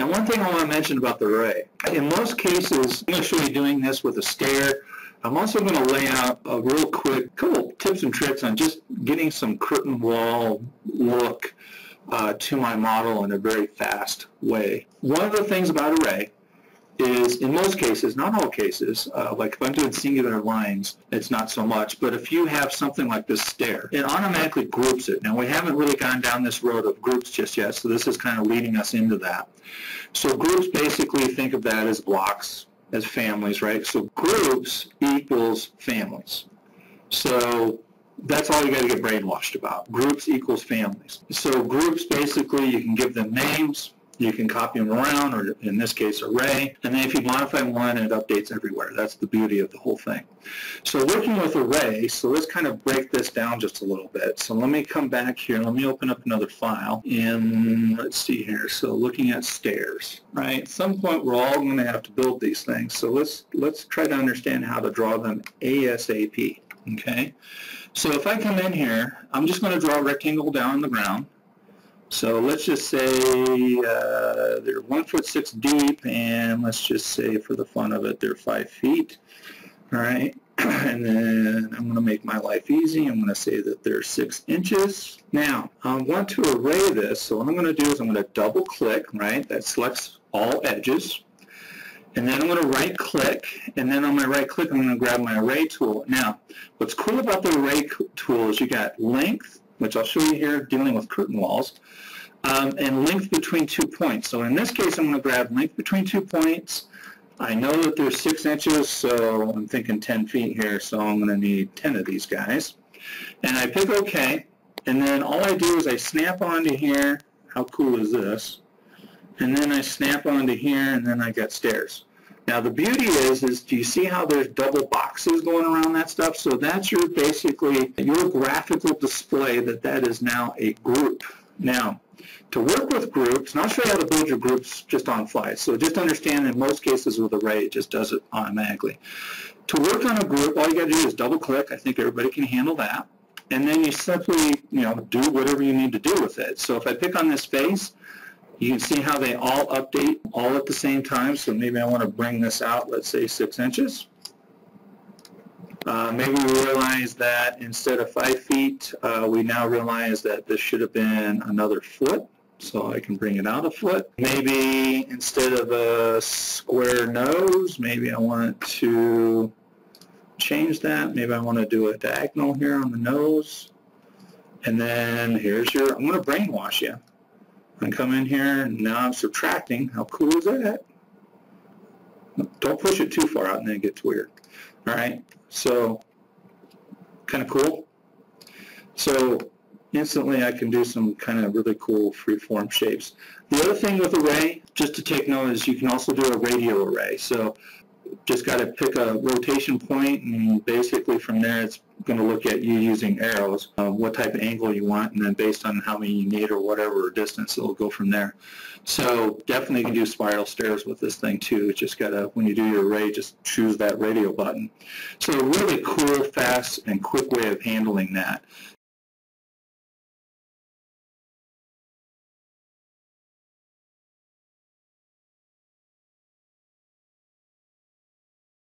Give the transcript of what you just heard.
Now one thing I want to mention about the array. In most cases, I'm going to show you doing this with a stair. I'm also going to lay out a real quick couple tips and tricks on just getting some curtain wall look uh, to my model in a very fast way. One of the things about array is in most cases, not all cases, uh, like if I'm doing singular lines, it's not so much, but if you have something like this stair, it automatically groups it. Now we haven't really gone down this road of groups just yet, so this is kind of leading us into that. So groups basically think of that as blocks, as families, right? So groups equals families. So that's all you got to get brainwashed about. Groups equals families. So groups basically you can give them names, you can copy them around, or in this case, array. And then if you modify one, it updates everywhere. That's the beauty of the whole thing. So working with array, so let's kind of break this down just a little bit. So let me come back here. Let me open up another file. And let's see here. So looking at stairs, right? At some point, we're all going to have to build these things. So let's let's try to understand how to draw them ASAP. Okay. So if I come in here, I'm just going to draw a rectangle down on the ground. So let's just say uh, they're one foot six deep, and let's just say for the fun of it, they're five feet. All right, and then I'm going to make my life easy. I'm going to say that they're six inches. Now, I want to array this, so what I'm going to do is I'm going to double click, right? That selects all edges. And then I'm going to right click, and then on my right click, I'm going to grab my array tool. Now, what's cool about the array tool is you got length, which I'll show you here dealing with curtain walls, um, and length between two points. So in this case, I'm going to grab length between two points. I know that there's six inches, so I'm thinking 10 feet here, so I'm going to need 10 of these guys. And I pick OK, and then all I do is I snap onto here. How cool is this? And then I snap onto here, and then I got stairs. Now the beauty is, is do you see how there's double boxes going around that stuff? So that's your basically your graphical display that that is now a group. Now, to work with groups, and I'll show you how to build your groups just on fly. So just understand in most cases with array, it just does it automatically. To work on a group, all you got to do is double click. I think everybody can handle that. And then you simply, you know, do whatever you need to do with it. So if I pick on this face, you can see how they all update all at the same time. So maybe I want to bring this out, let's say six inches. Uh, maybe we realize that instead of five feet, uh, we now realize that this should have been another foot. So I can bring it out a foot. Maybe instead of a square nose, maybe I want to change that. Maybe I want to do a diagonal here on the nose. And then here's your, I'm going to brainwash you. I come in here, and now I'm subtracting. How cool is that? Don't push it too far out and then it gets weird. All right, so kind of cool. So instantly I can do some kind of really cool freeform shapes. The other thing with array, just to take note, is you can also do a radial array. So just got to pick a rotation point and basically from there it's going to look at you using arrows, uh, what type of angle you want, and then based on how many you need or whatever distance, it'll go from there. So definitely you can do spiral stairs with this thing too. It's just got to, when you do your array, just choose that radial button. So a really cool, fast, and quick way of handling that.